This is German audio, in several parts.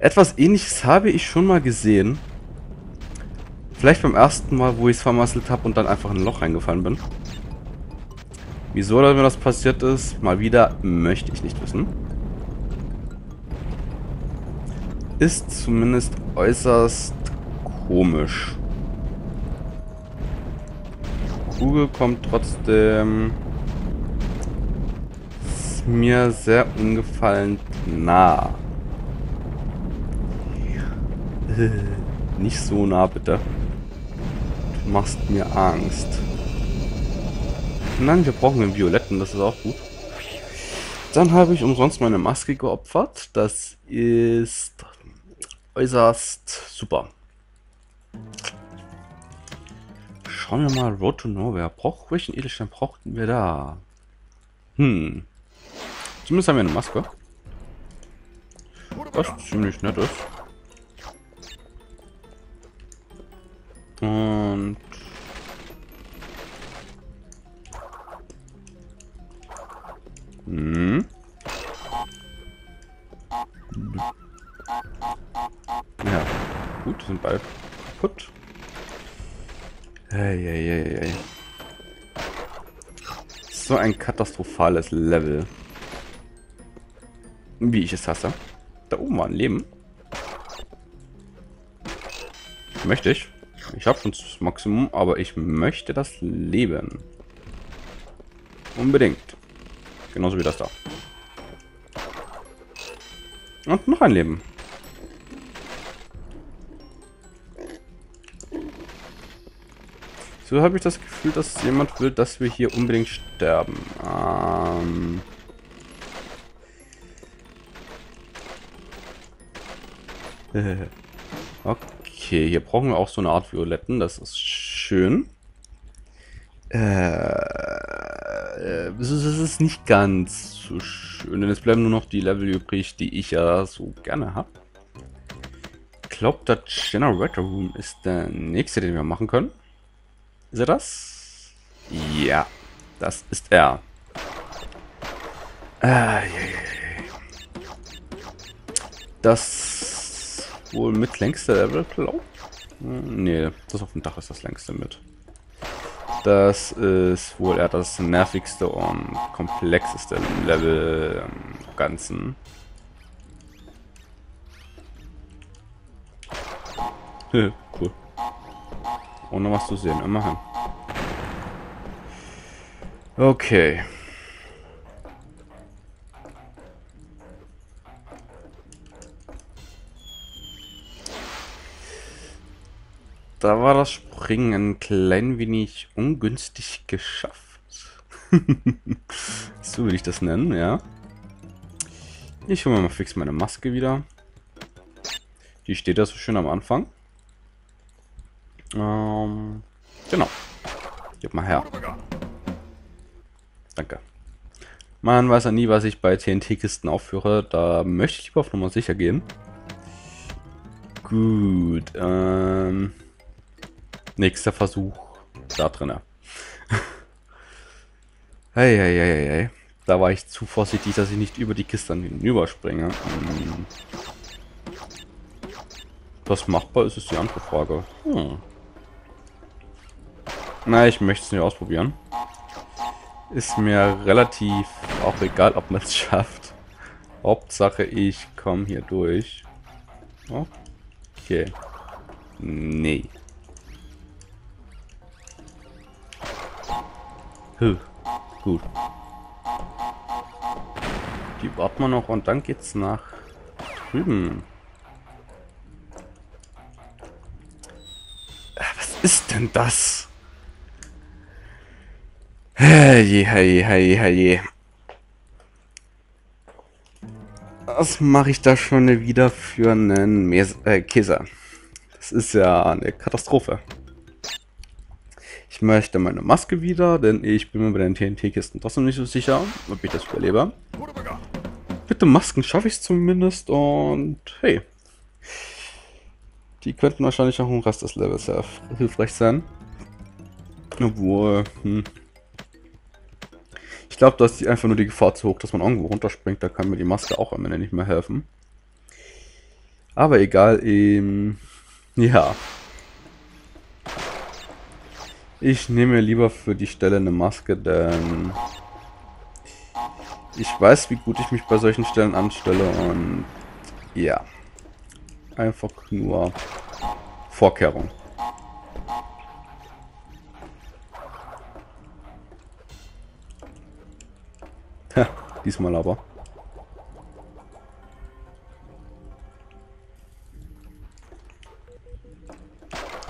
Etwas ähnliches habe ich schon mal gesehen. Vielleicht beim ersten Mal, wo ich es vermasselt habe und dann einfach in ein Loch reingefallen bin. Wieso mir das passiert ist, mal wieder, möchte ich nicht wissen. Ist zumindest äußerst komisch. Kugel kommt trotzdem mir sehr ungefallen nah. Nicht so nah, bitte. Du machst mir Angst. Nein, wir brauchen den Violetten, das ist auch gut. Dann habe ich umsonst meine Maske geopfert. Das ist äußerst super. Schauen wir mal, Road to Nowhere. Brauch, welchen Edelstein brauchten wir da? Hm. Zumindest haben wir eine Maske. Was ziemlich nett ist. Und... Hm. Ja, gut, sind beide kaputt. Hey, hey, hey, hey. So ein katastrophales Level. Wie ich es hasse. Da oben war ein Leben. Möchte ich. Ich habe schon das Maximum, aber ich möchte das Leben. Unbedingt. Genauso wie das da. Und noch ein Leben. So habe ich das Gefühl, dass jemand will, dass wir hier unbedingt sterben. Ähm... okay, hier brauchen wir auch so eine Art Violetten. Das ist schön. Äh, das ist nicht ganz so schön. Denn es bleiben nur noch die Level übrig, die ich ja so gerne habe. Ich glaube, der Generator Room ist der nächste, den wir machen können. Ist er das? Ja, das ist er. Äh, das wohl mit längste Level, glaube hm, Nee, das auf dem Dach ist das längste mit. Das ist wohl eher das nervigste und komplexeste Level im Ganzen. cool. Ohne was zu sehen, immerhin. Okay. Da war das Springen ein klein wenig ungünstig geschafft. so will ich das nennen, ja. Ich hole mir mal fix meine Maske wieder. Die steht da so schön am Anfang. Ähm, genau. Gib mal her. Danke. Man weiß ja nie, was ich bei TNT-Kisten aufführe. Da möchte ich lieber auf Nummer sicher gehen. Gut. Ähm, Nächster Versuch. Da drinne. hey, hey, hey, hey. Da war ich zu vorsichtig, dass ich nicht über die Kiste hinüberspringe. Hm. Das machbar ist, ist die andere Frage. Hm. Na, ich möchte es nicht ausprobieren. Ist mir relativ auch egal, ob man es schafft. Hauptsache, ich komme hier durch. Okay. Nee. Huh. Gut. Die warten wir noch und dann geht's nach drüben. Äh, was ist denn das? Hey, hey, hey, hey. Was mache ich da schon wieder für einen Mes äh, Käse? Das ist ja eine Katastrophe. Ich möchte meine Maske wieder, denn ich bin mir bei den TNT-Kisten trotzdem nicht so sicher, ob ich das überlebe. Bitte Masken schaffe ich es zumindest und hey. Die könnten wahrscheinlich auch im Rest des Levels hilfreich sein. Obwohl, hm. Ich glaube, da ist einfach nur die Gefahr zu hoch, dass man irgendwo runterspringt. Da kann mir die Maske auch am Ende nicht mehr helfen. Aber egal, ähm, ja. Ich nehme lieber für die Stelle eine Maske, denn ich weiß, wie gut ich mich bei solchen Stellen anstelle und ja. Einfach nur Vorkehrung. Ha, diesmal aber.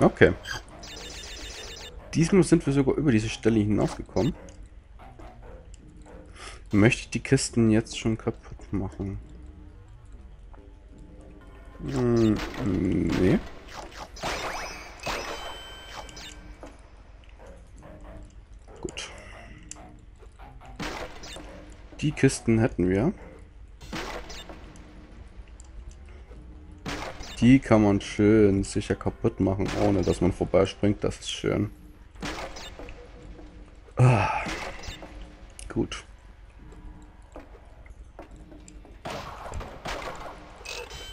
Okay. Diesmal sind wir sogar über diese Stelle hinausgekommen. Möchte ich die Kisten jetzt schon kaputt machen? Hm, nee. Gut. Die Kisten hätten wir. Die kann man schön sicher kaputt machen, ohne dass man vorbeispringt. Das ist schön. Gut.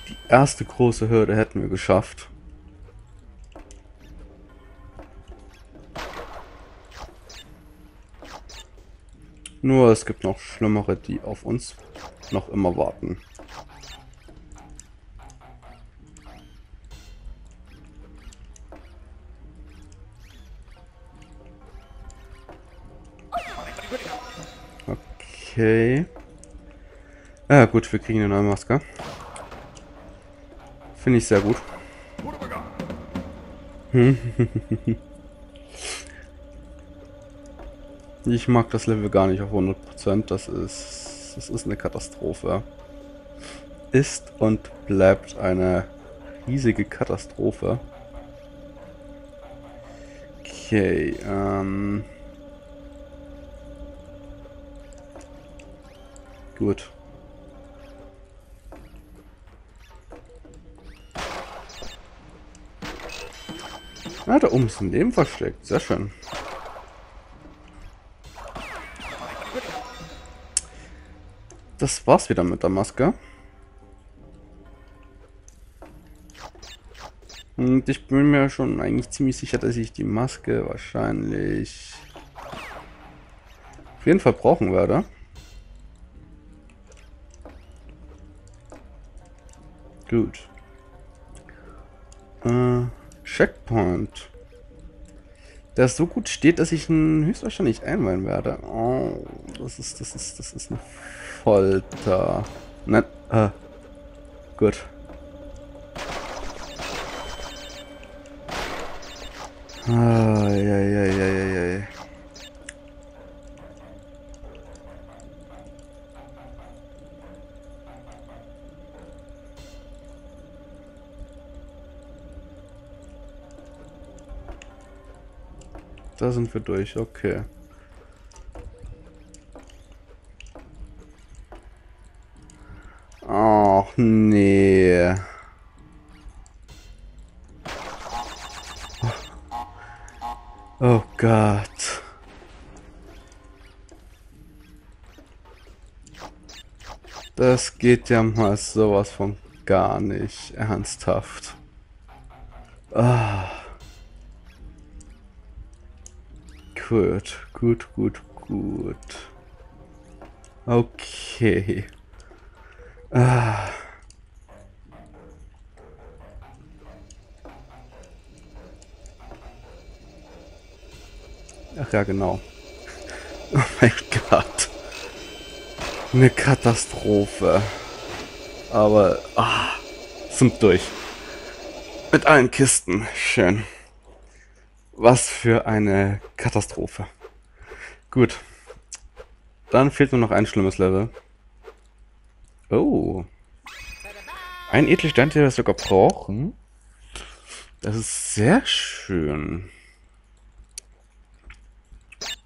Die erste große Hürde hätten wir geschafft. Nur es gibt noch schlimmere, die auf uns noch immer warten. Okay. Ja gut, wir kriegen eine neue Maske. Finde ich sehr gut. ich mag das Level gar nicht auf 100%. Das ist, das ist eine Katastrophe. Ist und bleibt eine riesige Katastrophe. Okay, ähm... Gut. Ah, da oben ist ein Leben versteckt. Sehr schön. Das war's wieder mit der Maske. Und ich bin mir schon eigentlich ziemlich sicher, dass ich die Maske wahrscheinlich auf jeden Fall brauchen werde. Gut. Äh, Checkpoint. Der so gut steht, dass ich ihn höchstwahrscheinlich einweihen werde. Oh, das ist, das ist, das ist eine Folter. Nein, äh, gut. Ah, ja, ja, ja, ja, ja. Da sind wir durch, okay. Ach, nee. Oh Gott. Das geht ja mal sowas von gar nicht ernsthaft. Gut, gut, gut, gut. Okay. Ah. Ach ja, genau. Oh mein Gott. Eine Katastrophe. Aber, ah, sind durch. Mit allen Kisten. Schön. Was für eine Katastrophe. Gut. Dann fehlt nur noch ein schlimmes Level. Oh. Ein Edelstein, den wir sogar brauchen. Das ist sehr schön.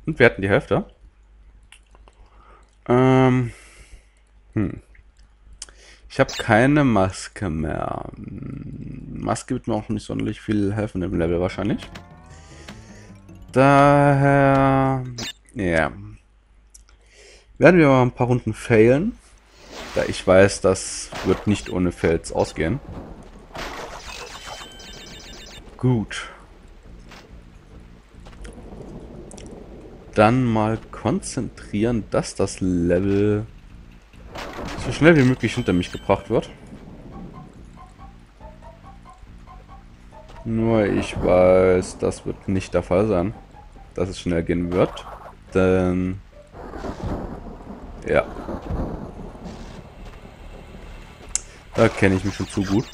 Und wir hatten die Hälfte. Ähm. Hm. Ich habe keine Maske mehr. Maske wird mir auch nicht sonderlich viel helfen im Level wahrscheinlich. Daher... Ja. Werden wir mal ein paar Runden failen. Da ich weiß, das wird nicht ohne Fails ausgehen. Gut. Dann mal konzentrieren, dass das Level so schnell wie möglich hinter mich gebracht wird. Nur ich weiß, das wird nicht der Fall sein, dass es schnell gehen wird. Denn... Ja. Da kenne ich mich schon zu gut.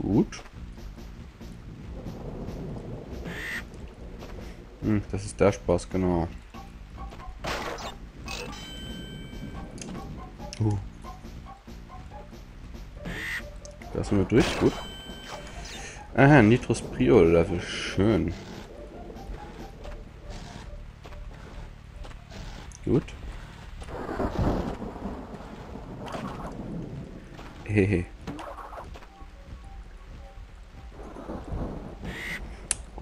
Gut. Hm, das ist der Spaß, genau. Da sind wir durch, gut. Aha, Nitros Prio Level, schön. Gut. Hehe.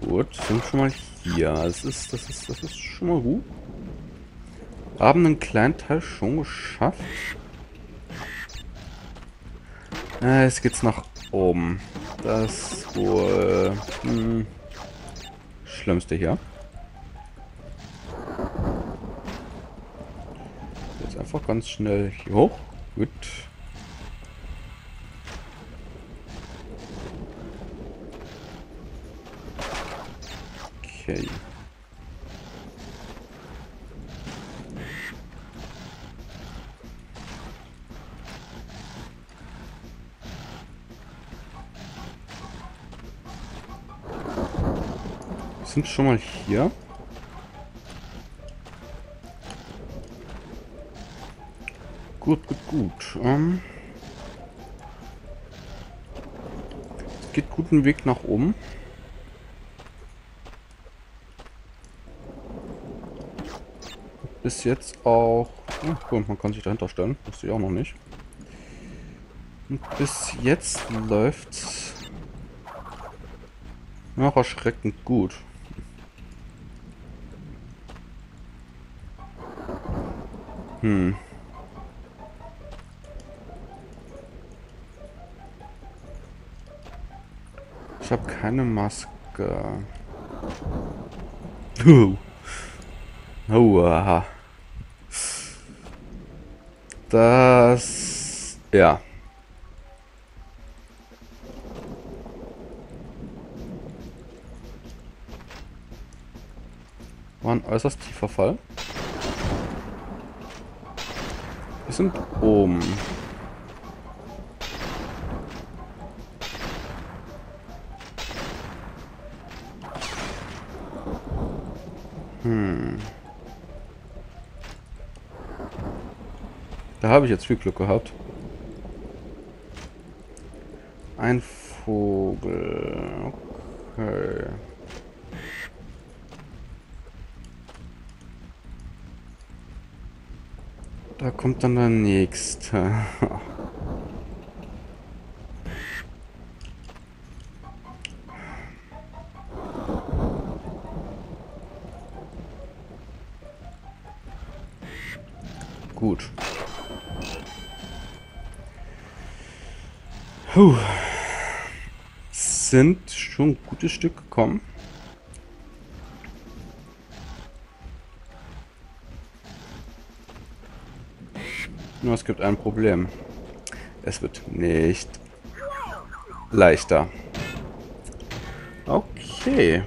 Gut, sind schon mal hier. Das ist, das ist, das ist schon mal gut. Haben einen kleinen Teil schon geschafft. Äh, jetzt geht's nach oben. Das wohl hm, Schlimmste hier. Jetzt einfach ganz schnell hier hoch. Gut. Okay. Sind schon mal hier. Gut, gut, gut. Ähm es geht guten Weg nach oben. bis jetzt auch... Oh, cool, man kann sich dahinter stellen. Wusste ich auch noch nicht. Und bis jetzt läuft's noch erschreckend gut. Hm. Ich habe keine Maske. Oh, aha. Das... Ja. War ein äußerst tiefer Fall. Wir sind oben. Hm. Da habe ich jetzt viel Glück gehabt. Ein Vogel. Okay. Da kommt dann der nächste. Gut. Puh. Sind schon ein gutes Stück gekommen. Nur es gibt ein Problem. Es wird nicht leichter. Okay.